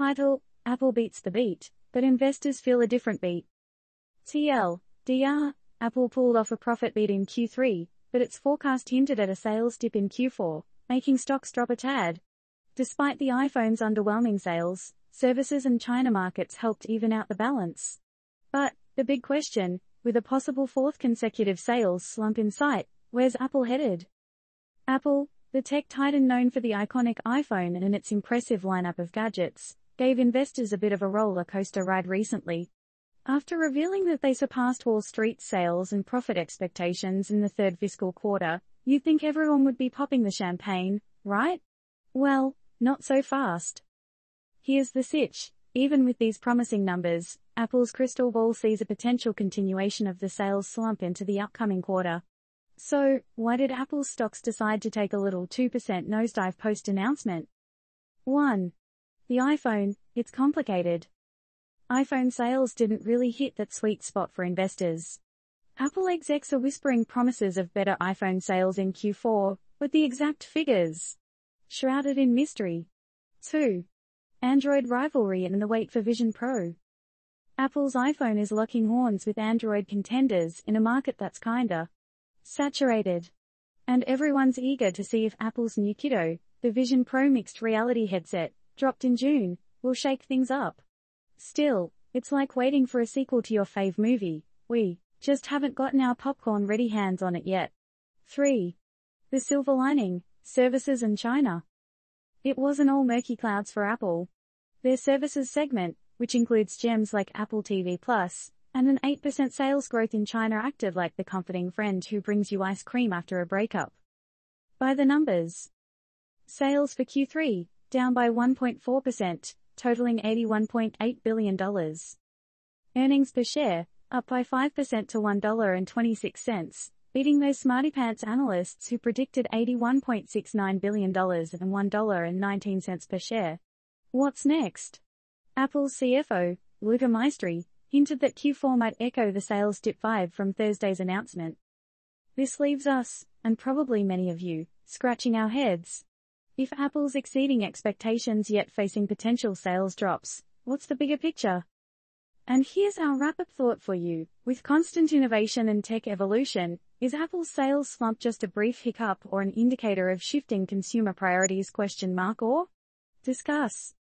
Title, Apple beats the beat, but investors feel a different beat. TL, Apple pulled off a profit beat in Q3, but its forecast hinted at a sales dip in Q4, making stocks drop a tad. Despite the iPhone's underwhelming sales, services and China markets helped even out the balance. But, the big question, with a possible fourth consecutive sales slump in sight, where's Apple headed? Apple, the tech titan known for the iconic iPhone and its impressive lineup of gadgets, gave investors a bit of a roller coaster ride recently. After revealing that they surpassed Wall Street sales and profit expectations in the third fiscal quarter, you'd think everyone would be popping the champagne, right? Well, not so fast. Here's the sitch. Even with these promising numbers, Apple's crystal ball sees a potential continuation of the sales slump into the upcoming quarter. So, why did Apple stocks decide to take a little 2% nosedive post-announcement? 1. The iPhone, it's complicated. iPhone sales didn't really hit that sweet spot for investors. Apple execs are whispering promises of better iPhone sales in Q4, but the exact figures shrouded in mystery. 2. Android rivalry and the wait for Vision Pro. Apple's iPhone is locking horns with Android contenders in a market that's kinda saturated. And everyone's eager to see if Apple's new kiddo, the Vision Pro mixed reality headset, dropped in June, will shake things up. Still, it's like waiting for a sequel to your fave movie, we just haven't gotten our popcorn ready hands on it yet. 3. The silver lining, services and China. It wasn't all murky clouds for Apple. Their services segment, which includes gems like Apple TV Plus, and an 8% sales growth in China acted like the comforting friend who brings you ice cream after a breakup. By the numbers. Sales for Q3, down by 1.4%, totaling $81.8 billion. Earnings per share, up by 5% to $1.26, beating those smarty pants analysts who predicted $81.69 billion and $1.19 per share. What's next? Apple's CFO, Luca Maestri, hinted that Q4 might echo the sales dip vibe from Thursday's announcement. This leaves us, and probably many of you, scratching our heads. If Apple's exceeding expectations yet facing potential sales drops, what's the bigger picture? And here's our wrap-up thought for you. With constant innovation and tech evolution, is Apple's sales slump just a brief hiccup or an indicator of shifting consumer priorities question mark or? Discuss.